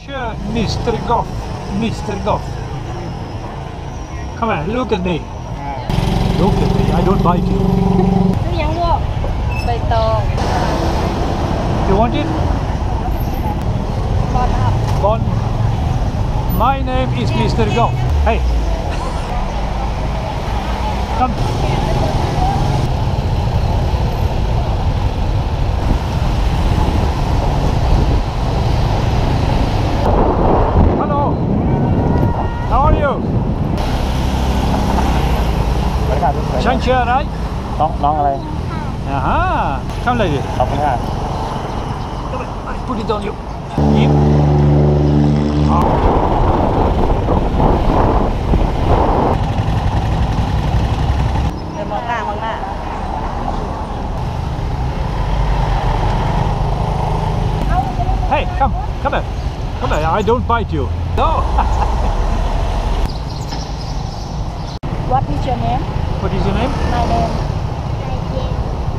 Sure, Mr. Goff. Mr. Goff. Come on, look at me. Look at me. I don't bite you. ซื้อยังลูกใบตอง You want it? บอลครับ Bon. My name is Mr. Goff. Hey. Come. Sân chưa đấy? Không, nó ở đây. Aha, come lady. Không thế à? Put it on you. Yep. Hey, come, come here. Come here, I don't bite you. No. what is your name? what is your name? My name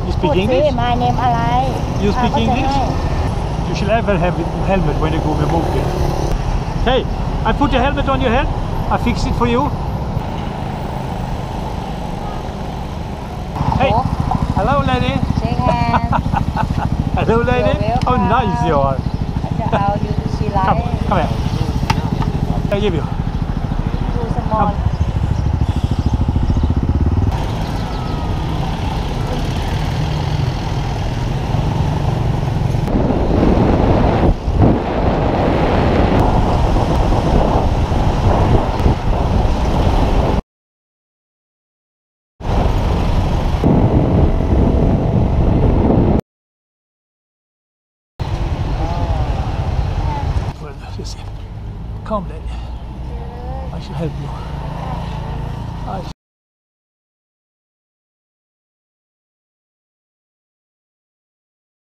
You พู speak ดสิ English? My name อะไร You speak อ่าก็จะ English? ให้ You should ever have a helmet when you go with movie. Hey, I put a helmet on your head. I fix it for you. Hey, hello lady. เช็คแฮนด์ Hello lady. You're How nice you are. จะเอายูซีไล Come, ท์ come here. I give you. ดูสมอล Come lady. I shall help you.